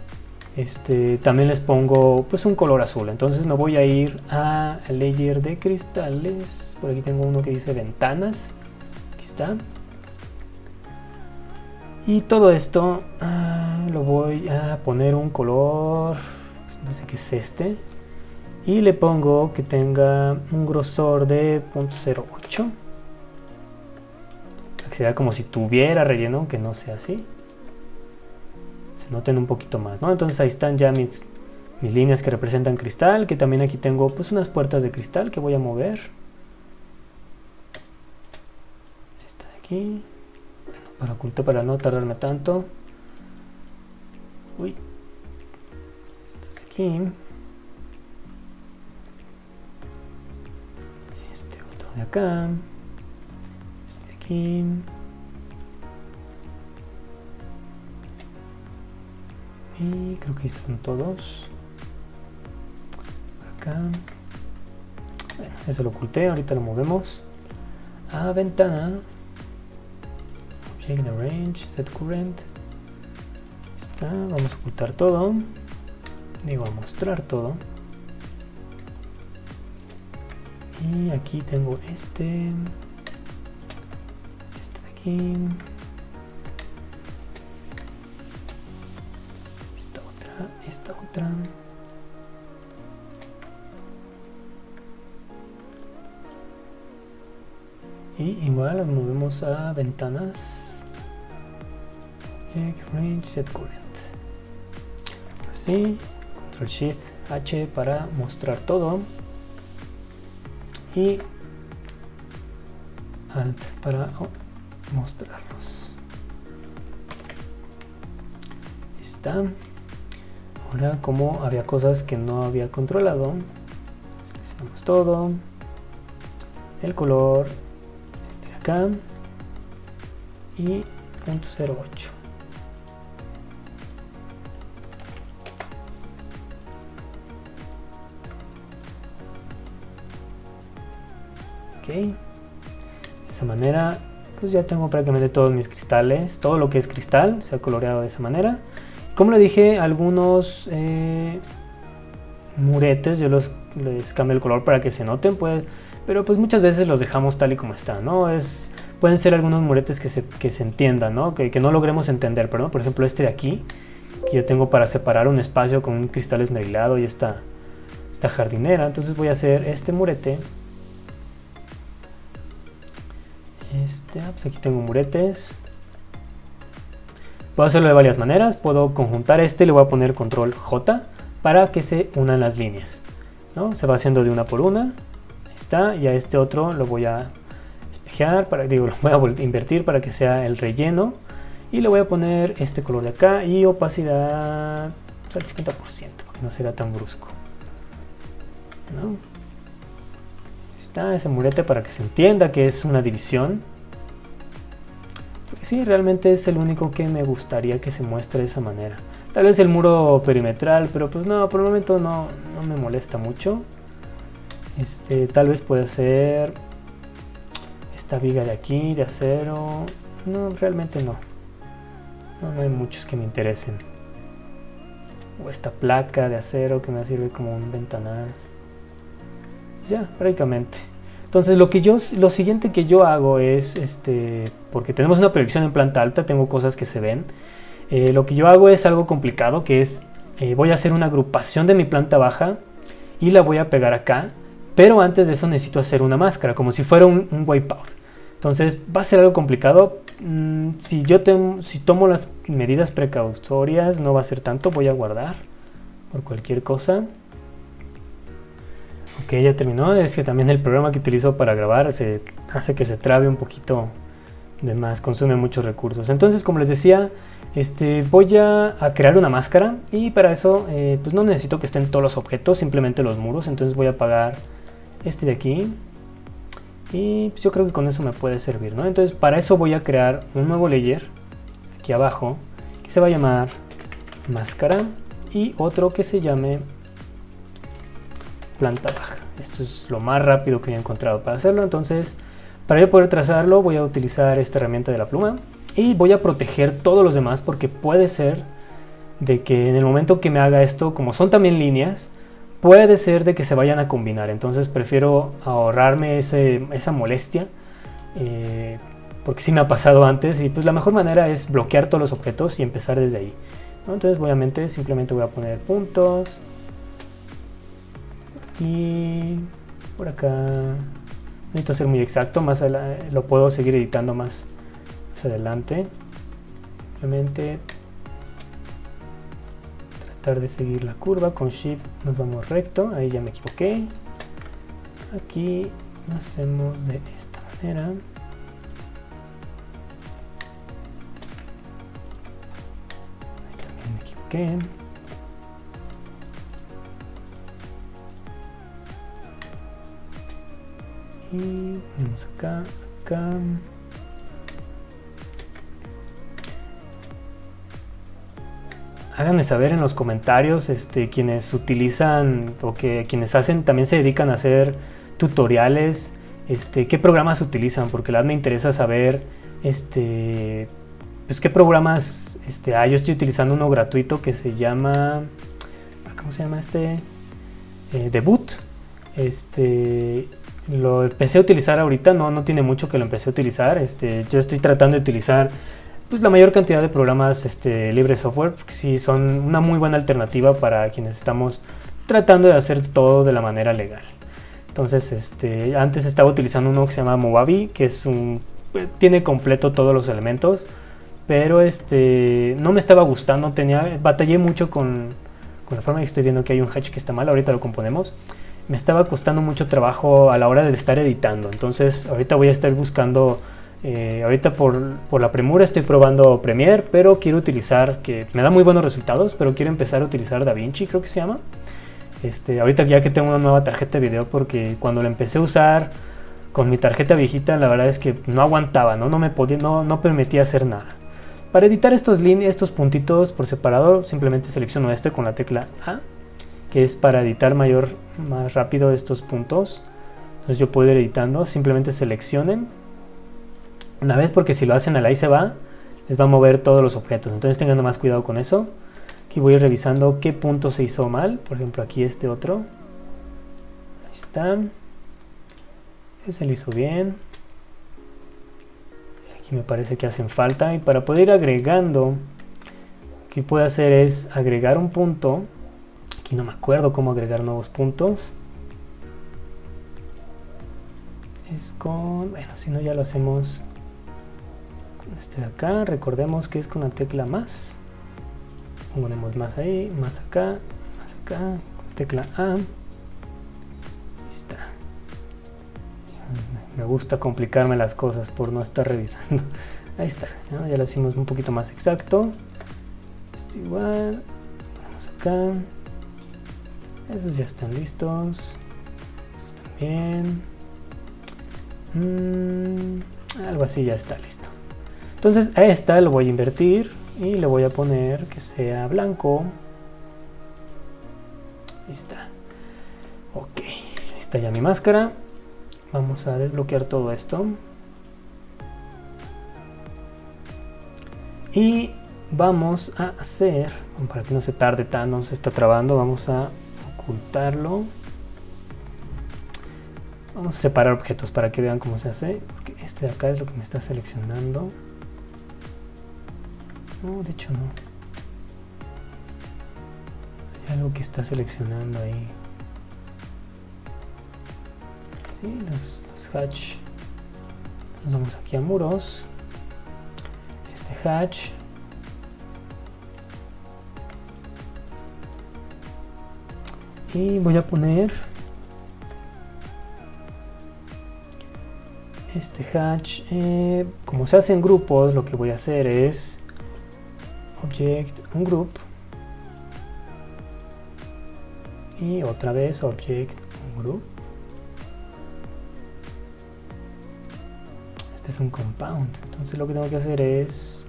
este, también les pongo pues un color azul. Entonces me voy a ir a layer de cristales. Por aquí tengo uno que dice ventanas. Aquí está. Y todo esto ah, lo voy a poner un color no sé qué es este. Y le pongo que tenga un grosor de 0.08 que sea como si tuviera relleno que no sea así noten un poquito más, ¿no? Entonces ahí están ya mis, mis líneas que representan cristal, que también aquí tengo pues unas puertas de cristal que voy a mover. Esta de aquí, bueno, para ocultar, para no tardarme tanto. Uy, esto es aquí. Este otro de acá. Este de aquí. Y creo que son todos. Acá. Bueno, eso lo oculté, ahorita lo movemos. A ventana. Check the range, set current. Está, vamos a ocultar todo. Digo, a mostrar todo. Y aquí tengo este. Este de aquí. Esta otra. Y igual movemos a ventanas. Range set current. Así control shift h para mostrar todo. Y alt para mostrarlos está Ahora, como había cosas que no había controlado, seleccionamos todo, el color, este de acá, y punto .08. Ok, de esa manera, pues ya tengo prácticamente todos mis cristales, todo lo que es cristal se ha coloreado de esa manera. Como le dije, algunos eh, muretes yo los, les cambio el color para que se noten, pues, pero pues muchas veces los dejamos tal y como están, ¿no? Es, pueden ser algunos muretes que se, que se entiendan, ¿no? Que, que, no logremos entender, pero por ejemplo este de aquí, que yo tengo para separar un espacio con un cristal esmerilado y esta, esta jardinera, entonces voy a hacer este murete. Este, ah, pues aquí tengo muretes, Puedo hacerlo de varias maneras, puedo conjuntar este, le voy a poner control J para que se unan las líneas. ¿no? Se va haciendo de una por una, ahí está, y a este otro lo voy a espejear, para, digo, lo voy a invertir para que sea el relleno. Y le voy a poner este color de acá y opacidad pues, al 50% para que no sea tan brusco. ¿no? Está ese murete para que se entienda que es una división sí, realmente es el único que me gustaría que se muestre de esa manera. Tal vez el muro perimetral, pero pues no, por el momento no, no me molesta mucho. Este, tal vez puede ser esta viga de aquí, de acero. No, realmente no. No, no hay muchos que me interesen. O esta placa de acero que me sirve como un ventanal. Ya, prácticamente. Entonces lo que yo, lo siguiente que yo hago es, este, porque tenemos una proyección en planta alta, tengo cosas que se ven. Eh, lo que yo hago es algo complicado, que es, eh, voy a hacer una agrupación de mi planta baja y la voy a pegar acá. Pero antes de eso necesito hacer una máscara, como si fuera un, wipeout. Entonces va a ser algo complicado. Mm, si yo si tomo las medidas precautorias no va a ser tanto, voy a guardar por cualquier cosa. Ok, ya terminó. Es que también el programa que utilizo para grabar se hace que se trabe un poquito de más, consume muchos recursos. Entonces, como les decía, este, voy a, crear una máscara y para eso eh, pues no necesito que estén todos los objetos, simplemente los muros. Entonces voy a apagar este de aquí y pues yo creo que con eso me puede servir. ¿no? Entonces para eso voy a crear un nuevo layer aquí abajo que se va a llamar máscara y otro que se llame planta baja. Esto es lo más rápido que he encontrado para hacerlo. Entonces, para poder trazarlo, voy a utilizar esta herramienta de la pluma y voy a proteger todos los demás porque puede ser de que en el momento que me haga esto, como son también líneas, puede ser de que se vayan a combinar. Entonces prefiero ahorrarme esa molestia. Eh, porque sí me ha pasado antes y pues la mejor manera es bloquear todos los objetos y empezar desde ahí. Entonces obviamente simplemente voy a poner puntos, y por acá. Necesito ser muy exacto, más lo puedo seguir editando más, más adelante. Simplemente tratar de seguir la curva con shift nos vamos recto ahí ya me equivoqué. Aquí lo hacemos de esta manera. Ahí también me equivoqué y venimos acá acá háganme saber en los comentarios este, quienes utilizan o que quienes hacen también se dedican a hacer tutoriales, este, qué programas utilizan, porque la verdad me interesa saber este, pues, qué programas este, hay. Yo estoy utilizando uno gratuito que se llama, ¿cómo se llama este? Eh, Debut. Este, lo empecé a utilizar ahorita, no, no tiene mucho que lo empecé a utilizar. Este, yo estoy tratando de utilizar pues la mayor cantidad de programas este, libre software, porque sí son una muy buena alternativa para quienes estamos tratando de hacer todo de la manera legal. Entonces, este, antes estaba utilizando uno que se llama Movavi, que es un, tiene completo todos los elementos, pero este, no me estaba gustando, tenía, batallé mucho con, con la forma que estoy viendo que hay un hatch que está mal, ahorita lo componemos. Me estaba costando mucho trabajo a la hora de estar editando, entonces ahorita voy a estar buscando eh, ahorita por, por, la premura estoy probando Premiere, pero quiero utilizar, que me da muy buenos resultados, pero quiero empezar a utilizar DaVinci, creo que se llama. Este, ahorita ya que tengo una nueva tarjeta de video, porque cuando la empecé a usar con mi tarjeta viejita, la verdad es que no aguantaba, no, no me podía, no, no permitía hacer nada. Para editar estos, estos puntitos por separado, simplemente selecciono este con la tecla A, que es para editar mayor, más rápido estos puntos. Entonces yo puedo ir editando, simplemente seleccionen una vez porque si lo hacen al ahí se va, les va a mover todos los objetos. Entonces tengan más cuidado con eso. Aquí voy revisando qué punto se hizo mal. Por ejemplo, aquí este otro. Ahí está. Ese lo hizo bien. Aquí me parece que hacen falta. Y para poder ir agregando, lo que puedo hacer es agregar un punto. Aquí no me acuerdo cómo agregar nuevos puntos. Es con... Bueno, si no ya lo hacemos este de acá, recordemos que es con la tecla más. Ponemos más ahí, más acá, más acá, tecla A. Ahí está. Me gusta complicarme las cosas por no estar revisando. Ahí está, ya lo hicimos un poquito más exacto. Esto igual. Vamos acá. Esos ya están listos. Esos también. Mm, algo así ya está listo. Entonces a esta lo voy a invertir y le voy a poner que sea blanco. Ahí está. Ok, ahí está ya mi máscara. Vamos a desbloquear todo esto. Y vamos a hacer, para que no se tarde tan, no se está trabando, vamos a Vamos a separar objetos para que vean cómo se hace, porque este de acá es lo que me está seleccionando. No, de hecho no. Hay algo que está seleccionando ahí. Sí, los, hatch. Nos vamos aquí a muros. Este hatch. Y voy a poner este hatch. Eh, como se hace en grupos, lo que voy a hacer es object, un group y otra vez object, un group. Este es un compound, entonces lo que tengo que hacer es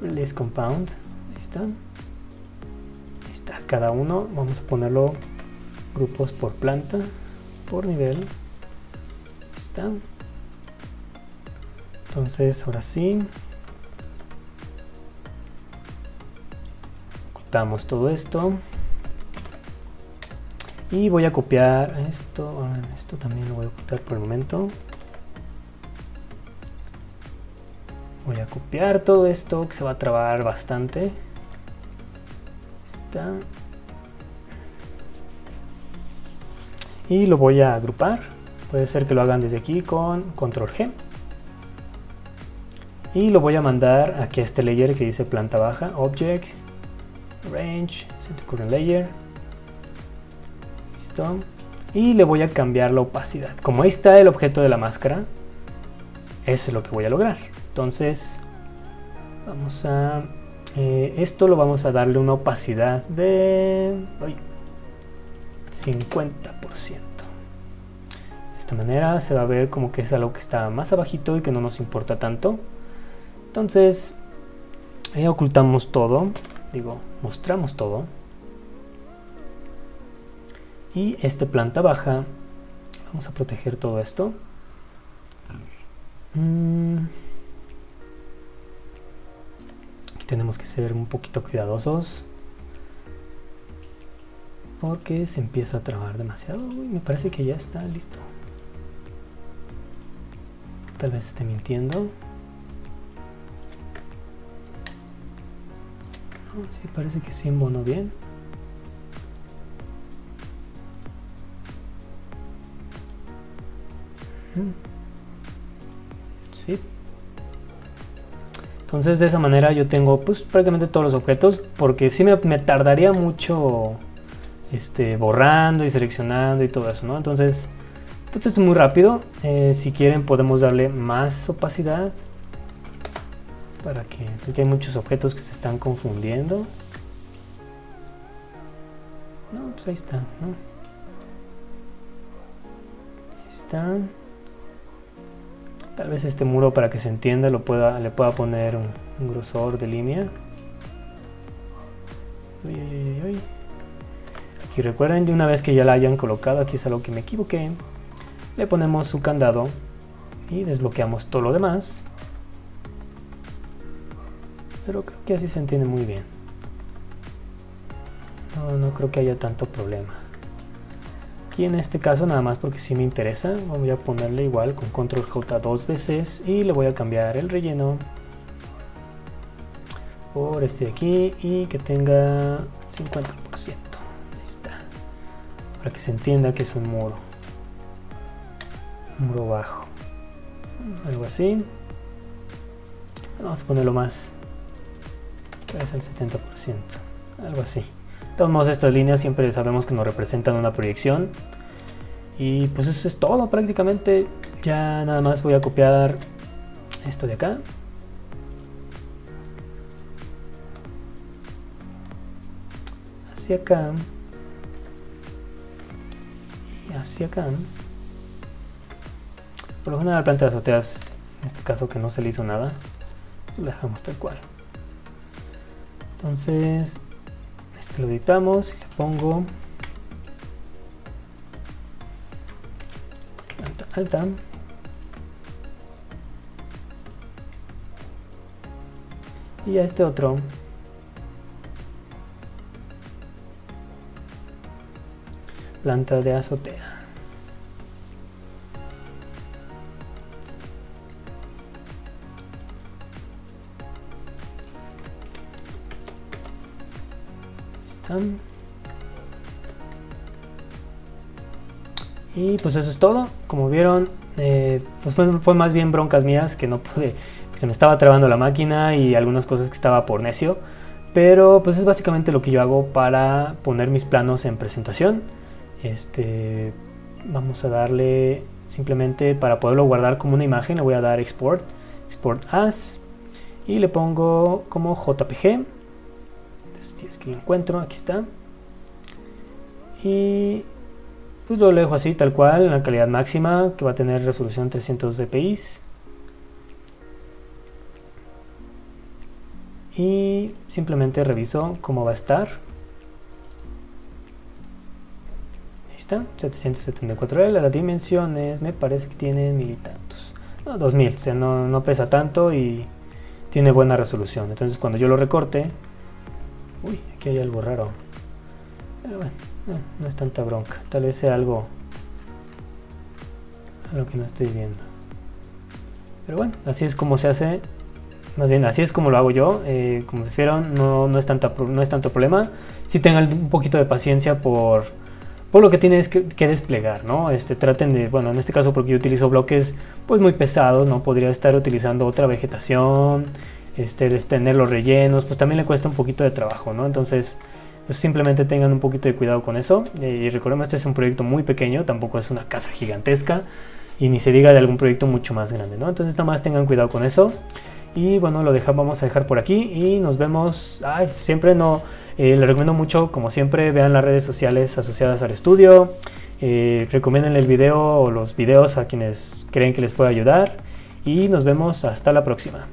release compound, ahí está. Ahí está, cada uno vamos a ponerlo grupos por planta, por nivel. Está. Entonces ahora sí, Damos todo esto. Y voy a copiar esto. Esto también lo voy a ocultar por el momento. Voy a copiar todo esto que se va a trabar bastante. Está. Y lo voy a agrupar. Puede ser que lo hagan desde aquí con control G. Y lo voy a mandar aquí a este layer que dice planta baja, object, range, set current layer. Listo. Y le voy a cambiar la opacidad. Como ahí está el objeto de la máscara, eso es lo que voy a lograr. Entonces, vamos a... Eh, esto lo vamos a darle una opacidad de... 50%. De esta manera se va a ver como que es algo que está más abajito y que no nos importa tanto. Entonces, ahí ocultamos todo. Digo, mostramos todo. Y esta planta baja, vamos a proteger todo esto. Mm. Aquí tenemos que ser un poquito cuidadosos. Porque se empieza a trabar demasiado. Uy, me parece que ya está listo. Tal vez esté mintiendo. sí, parece que sí embonó bien. Sí. Entonces de esa manera yo tengo pues prácticamente todos los objetos porque si me, tardaría mucho este, borrando y seleccionando y todo eso, ¿no? Entonces pues esto es muy rápido. Eh, si quieren podemos darle más opacidad para que hay muchos objetos que se están confundiendo. No, pues ahí está, están. Tal vez este muro para que se entienda lo pueda, le pueda poner un, grosor de línea. Aquí recuerden, una vez que ya la hayan colocado, aquí es algo que me equivoqué, le ponemos su candado y desbloqueamos todo lo demás. Pero creo que así se entiende muy bien. No, no creo que haya tanto problema. Aquí en este caso nada más porque si me interesa, voy a ponerle igual con control J dos veces y le voy a cambiar el relleno por este de aquí y que tenga 50%. Para que se entienda que es un muro. Un muro bajo. Algo así. Vamos a ponerlo más. Es el 70%. Algo así. De todos modos, estas líneas siempre sabemos que nos representan una proyección. Y pues eso es todo prácticamente. Ya nada más voy a copiar esto de acá. Hacia acá. Hacia acá. Por lo general la planta de azoteas, en este caso que no se le hizo nada, lo dejamos tal cual. Entonces lo editamos y le pongo alta, alta. Y a este otro planta de azotea. Y pues eso es todo. Como vieron, eh, pues fue, más bien broncas mías que no pude, se me estaba trabando la máquina y algunas cosas que estaba por necio. Pero pues es básicamente lo que yo hago para poner mis planos en presentación. Este, vamos a darle simplemente para poderlo guardar como una imagen, le voy a dar export, export as y le pongo como JPG. Si es que lo encuentro, aquí está y pues lo dejo así tal cual en la calidad máxima que va a tener resolución 300 dpi. Y simplemente reviso cómo va a estar. Ahí está 774L las dimensiones me parece que tiene mil y tantos. No, 2000 o sea no, no pesa tanto y tiene buena resolución. Entonces cuando yo lo recorte uy aquí hay algo raro. Pero bueno eh, no, es tanta bronca. Tal vez sea algo a lo que no estoy viendo. Pero bueno, así es como se hace. Más bien, así es como lo hago yo. Eh, como se vieron, no, no, es tanta, no es tanto problema. Si tengan un poquito de paciencia por, por lo que tienes que, que, desplegar, ¿no? Este, traten de, bueno, en este caso porque yo utilizo bloques pues muy pesados, ¿no? Podría estar utilizando otra vegetación, este, tener los rellenos, pues también le cuesta un poquito de trabajo, ¿no? Entonces, pues simplemente tengan un poquito de cuidado con eso. Y recordemos, este es un proyecto muy pequeño, tampoco es una casa gigantesca y ni se diga de algún proyecto mucho más grande, ¿no? Entonces nada más tengan cuidado con eso. Y bueno, lo dejamos, vamos a dejar por aquí y nos vemos. Ay, siempre no, eh, les recomiendo mucho, como siempre, vean las redes sociales asociadas al estudio. Eh, recomienden el video o los videos a quienes creen que les pueda ayudar. Y nos vemos hasta la próxima.